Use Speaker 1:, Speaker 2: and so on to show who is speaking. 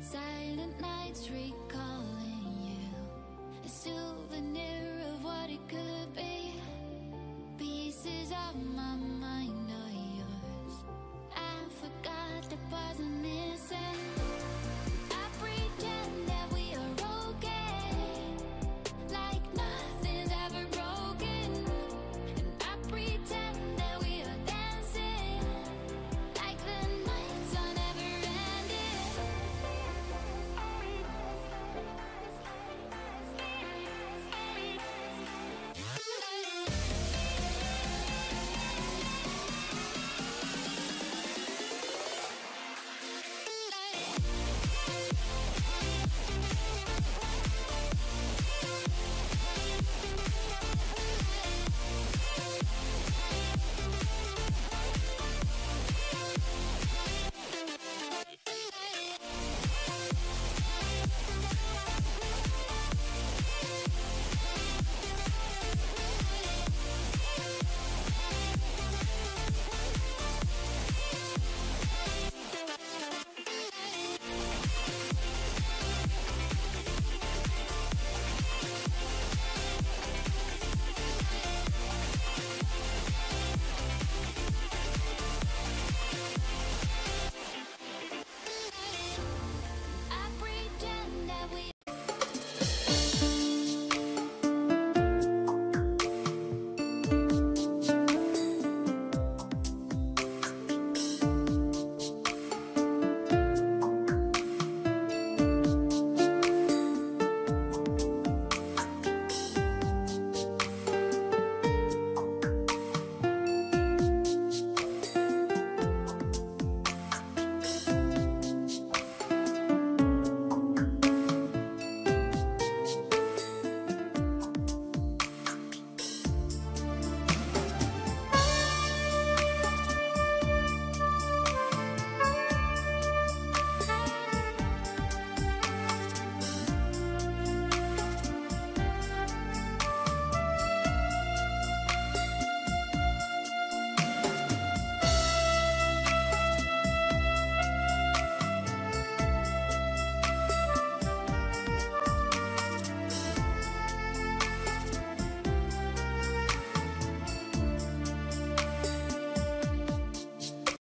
Speaker 1: Silent nights recalling